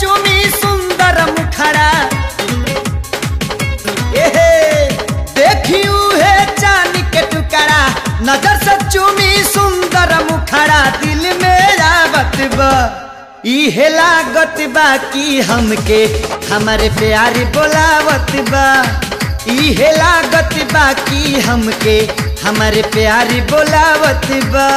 चुमी सुंदर मुखड़ा एहे, देखियो है चांदी के टुकड़ा। नज़र से चुमी सुंदर मुखड़ा दिल में आवत इहे लागत बा कि हमके, हमारे प्यार बोलावत बा। इहे लागत बा कि हमके, हमारे प्यारी बोलावत बा।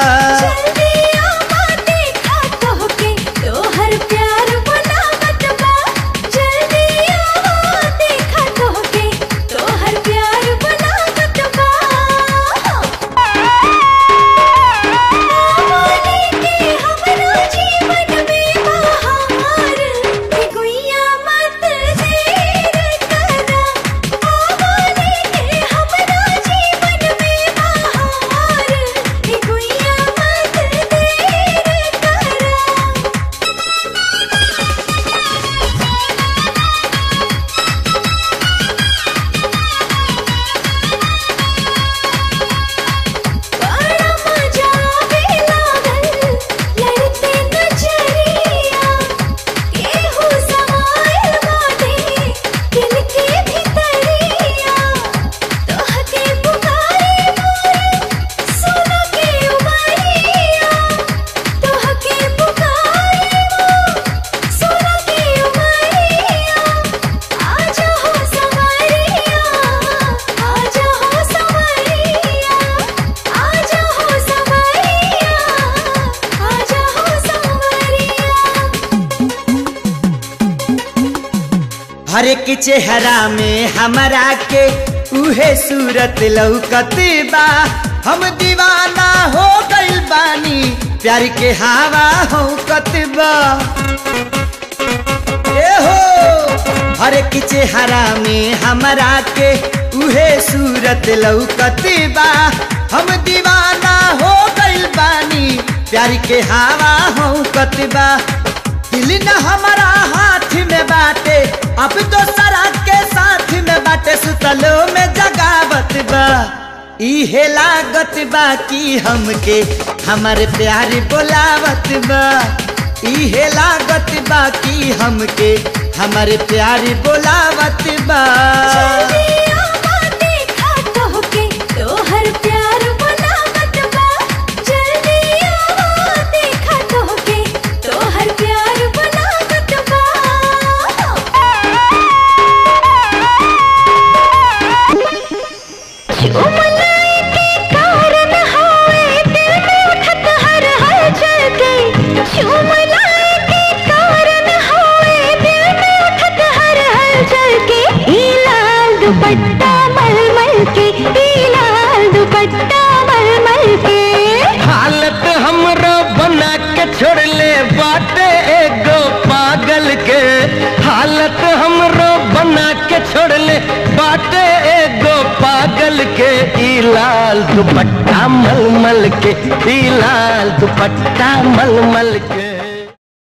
हर एक चेहरा में हमारा के उहे सूरत लौकत बा। हम दीवाना हो गइल बानी, प्यार के हवा हो बा। ए हो हर एक चेहरा में हमारा के उहे सूरत लौकत बा। हम दीवाना हो गइल बानी, प्यार के हवा हो बा। दिल न हमारा इहे लागत बा कि हमके, हमारे प्यार बोलावत बा। इहे लागत बा कि हमके, हमारे प्यार बोलावत बा। चुमलाए लाल दुपट्टा मलमल के लाल दुपट्टा मलमल के।